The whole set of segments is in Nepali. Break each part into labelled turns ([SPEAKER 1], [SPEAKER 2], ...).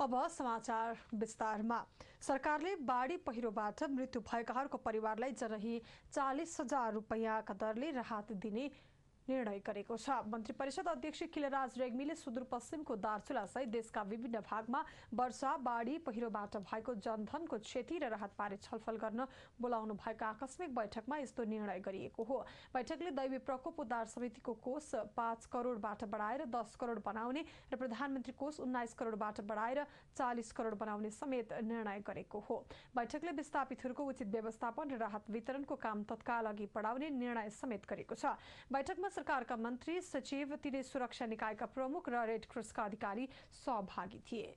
[SPEAKER 1] अब समाचार विस्तारमा। सरकारले बाढी पहिरोबाट मृत्यु भएकाहरूको परिवारलाई जरही चालिस हजार रुपियाँका दरले राहत दिने निर्णय गरेको छ। मन्त्री परिषद अध्यक्ष किलराज रेग्मीले सुदूरपश्चिमको दार्चुला सहित देशका विभिन्न भागमा वर्षा बाढी पहिरोबाट भएको जनधनको क्षति र राहतबारे छलफल गर्न बोलाउनु भएको आकस्मिक बैठकमा यस्तो निर्णय गरिएको हो। बैठकले दैवी प्रकोप उद्धार समितिको कोष पाँच करोडबाट बढाएर दस करोड बनाउने र प्रधानमन्त्री कोष उन्नाइस करोडबाट बढाएर चालिस करोड बनाउने समेत निर्णय गरेको हो। बैठकले विस्थापितहरूको उचित व्यवस्थापन र राहत वितरणको काम तत्काल अघि बढाउने निर्णय समेत गरेको छ। बैठकमा सरकारका मन्त्री सचिव तिनै सुरक्षा निकायका प्रमुख र रेड क्रसका अधिकारी सहभागी थिए।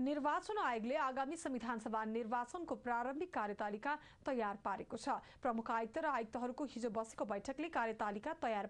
[SPEAKER 1] निर्वाचन आयोगले आगामी संविधान सभा निर्वाचनको प्रारम्भिक कार्यतालिका तयार पारेको छ। प्रमुख आयुक्त र आयुक्तहरूको हिजो बसेको बैठकले कार्यतालिका तयार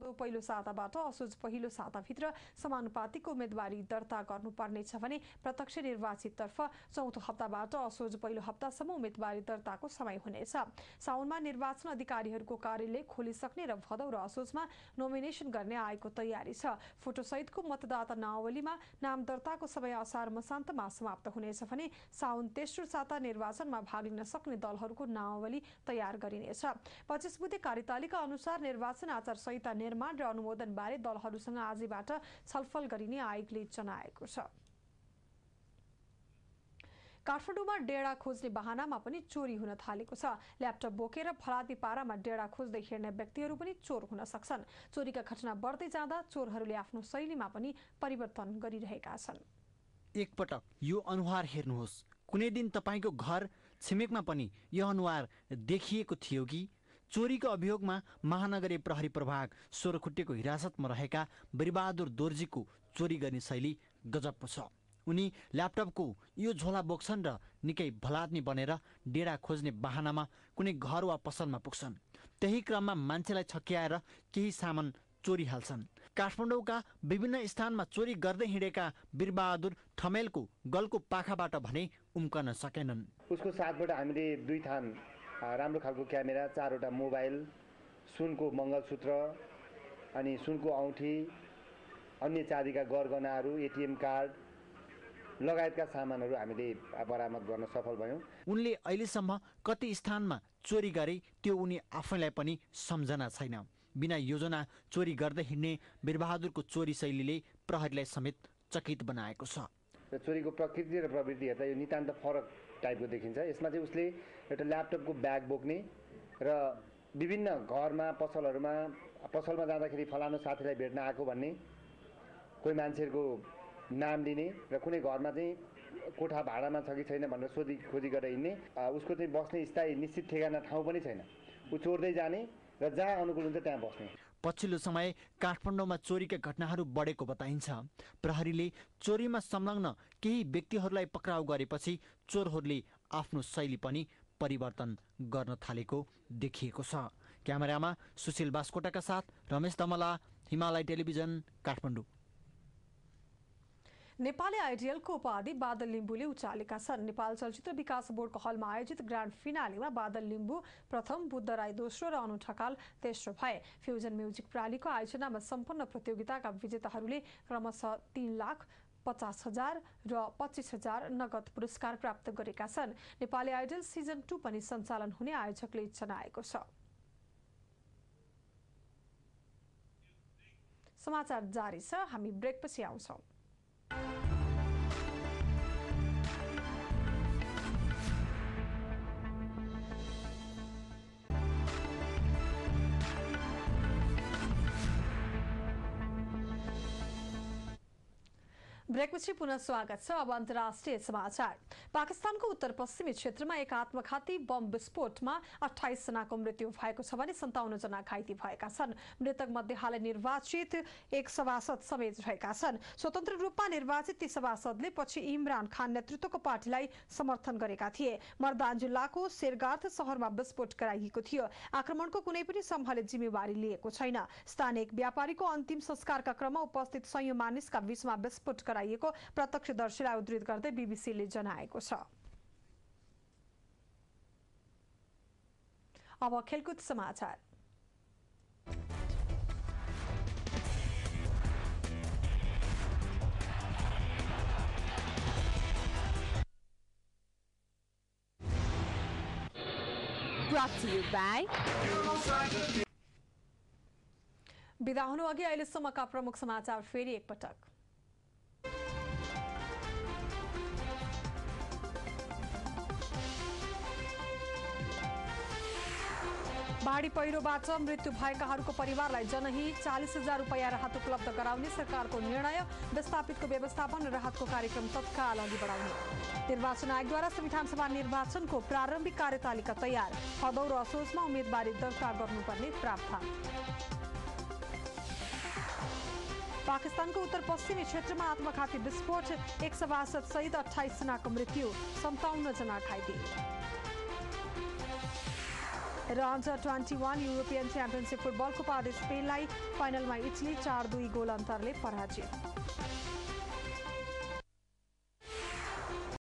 [SPEAKER 1] पहिलो साताबाट असोज पहिलो साताभित्र समानुपातिक उम्मेद्वारी दर्ता गर्नुपर्नेछ भने प्रत्यक्ष निर्वाचिततर्फ चौथो हप्ताबाट असोज पहिलो हप्तासम्म उम्मेद्वारी दर्ताको समय हुनेछ। साउनमा निर्वाचन अधिकारीहरूको कार्यालय खोलिसक्ने र भदौ र असोजमा नोमिनेसन गर्ने आएको तयारी छ। फोटोसहितको मतदाता नावलीमा नाम दर्ताको समय असार मसान्तमा समाप्त हुनेछ भने साउन तेस्रो साता निर्वाचनमा भाग लिन सक्ने दलहरूको नावली तयार गरिनेछ। पच्चिस बुधे कार्यतालिका अनुसार निर्वाचन आचार संहिता निर्माण र अनुमोदनबारे दलहरूसँग आजैबाट छलफल गरिने आयोगले जनाएको छ। काठमाडौँमा डेडा खोज्ने बाहनामा पनि चोरी हुन थालेको छ। ल्यापटप बोकेर फलादी पारामा डेडा खोज्दै हिँड्ने व्यक्तिहरू पनि चोर हुन सक्छन्। चोरीका घटना बढ्दै जाँदा चोरहरूले आफ्नो शैलीमा पनि परिवर्तन गरिरहेका छन्।
[SPEAKER 2] एकपटक यो अनुहार हेर्नुहोस्। कुनै दिन तपाईँको घर छिमेकमा पनि यो अनुहार देखिएको थियो कि? चोरीको अभियोगमा महानगरीय प्रहरी प्रभाग सोह्रखुट्टेको हिरासतमा रहेका बिरबहादुर दोर्जीको चोरी गर्ने शैली गजब छ। उनी ल्यापटपको यो झोला बोक्छन् र निकै भलात्नी बनेर डेडा खोज्ने बाहनामा कुनै घर वा पसलमा पुग्छन्। त्यही क्रममा मान्छेलाई छक्क्याएर केही सामान चोरी हाल्छन्। काठमाडौँका विभिन्न स्थानमा चोरी गर्दै हिँडेका वीरबहादुर ठमेलको गलको पाखाबाट भने उम्कन सकेनन्।
[SPEAKER 3] उसको साथबाट हामीले दुई थान राम्रो खालको क्यामेरा चारवटा मोबाइल सुनको मङ्गलसूत्र अनि सुनको औँठी अन्य चाँदीका गरगनाहरू एटिएम कार्ड लगायतका सामानहरू हामीले बरामद गर्न सफल भयौँ।
[SPEAKER 2] उनले अहिलेसम्म कति स्थानमा चोरी गरे त्यो उनी आफैलाई पनि सम्झना छैन। बिना योजना चोरी गर्दै हिँड्ने वीरबहादुरको चोरी शैलीले प्रहरीलाई समेत चकित बनाएको छ।
[SPEAKER 3] र चोरीको प्रकृति र प्रवृत्ति हेर्दा यो नितान्त फरक टाइपको देखिन्छ। यसमा चाहिँ उसले एउटा ल्यापटपको ब्याग बोक्ने र विभिन्न घरमा पसलहरूमा पसलमा जाँदाखेरि फलानु साथीलाई भेट्न आएको भन्ने कोही मान्छेहरूको नाम लिने र कुनै घरमा चाहिँ कोठा भाडामा छ कि छैन भनेर सोधी खोजी गरेर हिँड्ने उसको चाहिँ बस्ने स्थायी निश्चित ठेगाना ठाउँ पनि छैन। ऊ चोर्दै जाने र जहाँ अनुकूल हुन्छ त्यहाँ बस्ने।
[SPEAKER 2] पछिल्लो समय काठमाडौँमा चोरीका घटनाहरू बढेको बताइन्छ। प्रहरीले चोरीमा संलग्न केही व्यक्तिहरूलाई पक्राउ गरेपछि चोरहरूले आफ्नो शैली पनि परिवर्तन गर्न थालेको देखिएको छ। क्यामेरामा सुशील बास्कोटाका साथ रमेश दमला हिमालय टेलिभिजन काठमाडौँ।
[SPEAKER 1] नेपाली आइडियलको उपाधि बादल लिम्बूले उचालेका छन्। नेपाल चलचित्र विकास बोर्डको हलमा आयोजित ग्रान्ड फिनालीमा बादल लिम्बू प्रथम बुद्ध राई दोस्रो र अनु ठकाल तेस्रो भए। फ्युजन म्युजिक प्रालीको आयोजनामा सम्पन्न प्रतियोगिताका विजेताहरूले क्रमशः तीन लाख पचास हजार र पच्चिस हजार नगद पुरस्कार प्राप्त गरेका छन्। नेपाली आइडल सिजन टू पनि सञ्चालन हुने आयोजकले जनाएको छ। समाचार जारी छ। हामी ब्रेकपछि आउँछौँ। ब्रेकपछि पुनः स्वागत छ। अब अन्तर्राष्ट्रिय समाचार। पाकिस्तानको उत्तर पश्चिमी क्षेत्रमा एक आत्मघाती बम विस्फोटमा अठाइस जनाको मृत्यु भएको छ भने सन्ताउन्न जना घाइते भएका छन्। मृतक मध्ये हालै निर्वाचित एक सभासद समेत रहेका छन्। स्वतन्त्र रूपमा निर्वाचित ती सभासदले पछि इमरान खान नेतृत्वको पार्टीलाई समर्थन गरेका थिए। मर्दान जिल्लाको शेरगार्थ शहरमा विस्फोट गराइएको थियो। आक्रमणको कुनै पनि समूहले जिम्मेवारी लिएको छैन। स्थानीय व्यापारीको अन्तिम संस्कारका क्रममा उपस्थित संयौं मानिसका बीचमा विस्फोट गराइएको प्रत्यक्षदर्शीलाई उद्धित गर्दै बीबीसीले जनाएको छ। अब खेलकुद समाचार। बिदा हुनु अघि अहिलेसम्मका प्रमुख समाचार फेरि एकपटक। बाढी पहिरोबाट मृत्यु भएकाहरूको परिवारलाई जनहित चालिस हजार रुपियाँ राहत उपलब्ध गराउने सरकारको निर्णय विस्थापितको व्यवस्थापन राहतको कार्यक्रम तत्काल अघि बढाउने। निर्वाचन आयोगद्वारा संविधान सभा निर्वाचनको प्रारम्भिक कार्यतालिका तयार। भदौ र असोजमा उम्मेदवारी दर्ता गर्नुपर्ने प्रावधान। पाकिस्तानको उत्तर पश्चिमी क्षेत्रमा आत्मघाती विस्फोट एक सभासद सहित अठाइस जनाको मृत्यु सन्ताउन्न जना घाइते। र under twenty one European championship फुटबलको उपाधि स्पेनलाई फाइनलमा इटली चार दुई गोल अन्तरले पराजित।